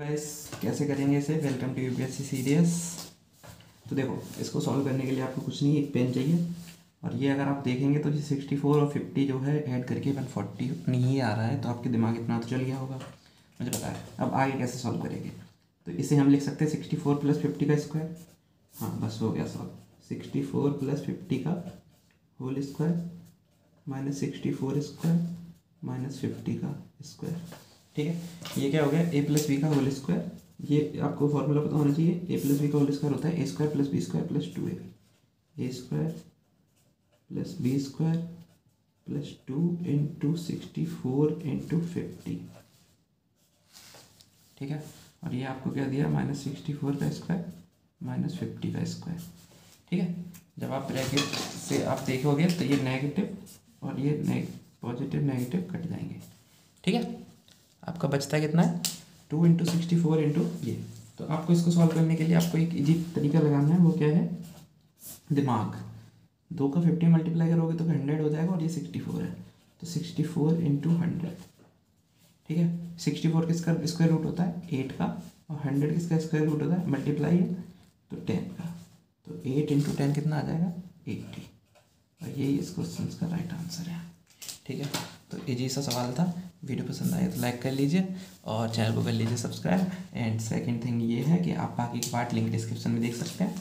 Guys कैसे करेंगे इसे? वेलकम टू यूपीएससी सीरियस तो देखो, इसको सॉल्व करने के लिए आपको कुछ नहीं, एक पेन चाहिए। और ये अगर आप देखेंगे तो ये सिक्सटी फोर और फिफ्टी जो है ऐड करके वन फोर्टी नहीं आ रहा है तो आपके दिमाग इतना तो चल गया होगा। मुझे पता है। अब आगे कैसे सॉल्व करेंगे? तो इसे हम लिख सकते हैं सिक्सटी फोर प्लस फिफ्टी का स्क्वायर हाँ बस हो गया solve sixty four plus fifty का whole square minus sixty four square minus fifty का स्क्वायर ठीक है? ये क्या हो गया? ए प्लस बी का होल स्क्वायर ये आपको फॉर्मूला पता होना चाहिए। ए प्लस बी का होल स्क्वायर होता है A square plus B square plus two A A square plus B square plus two into sixty four into fifty ठीक है? और ये आपको क्या दिया? माइनस सिक्सटी फोर का स्क्वायर माइनस फिफ्टी का स्क्वायर ठीक है? जब आप ब्रैकेट से आप देखोगे तो ये नेगेटिव और ये पॉजिटिव नेगेटिव कट जाएँगे। ठीक है? आपका बचता कितना है? Two into sixty four into ये। तो आपको इसको सॉल्व करने के लिए आपको एक इजी तरीका लगाना है, वो क्या है? दिमाग। दो का फिफ्टी मल्टीप्लाई करोगे तो हंड्रेड हो जाएगा और ये सिक्सटी फोर है। तो सिक्सटी फोर इंटू हंड्रेड ठीक है? सिक्सटी फोर किसका स्क्वायर रूट होता है? एट का। और हंड्रेड किसका स्क्वायर रूट होता है? मल्टीप्लाई है तो टेन का। तो एट इंटू टेन कितना आ जाएगा? एट्टी और यही इस क्वेश्चन का राइट आंसर है। ठीक है? तो इजी सा सवाल था। वीडियो पसंद आए तो लाइक कर लीजिए और चैनल को कर लीजिए सब्सक्राइब। एंड सेकंड थिंग ये है कि आप बाकी पार्ट लिंक डिस्क्रिप्शन में देख सकते हैं।